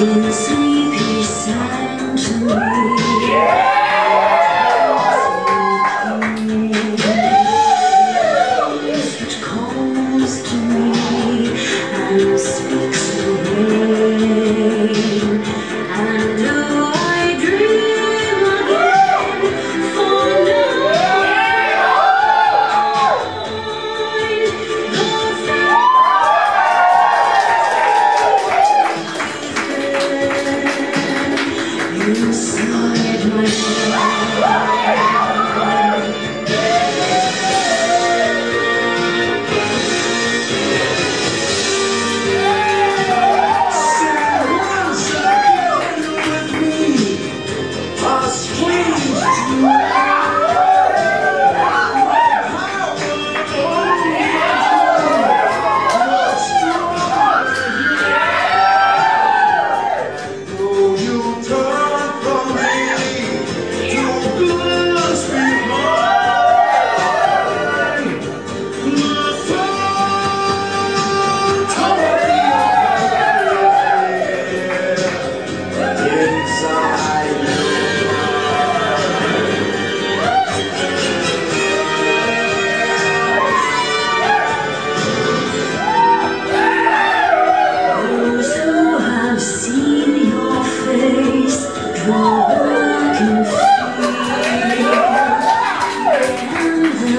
In the sweetest sanctuary.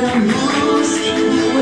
the most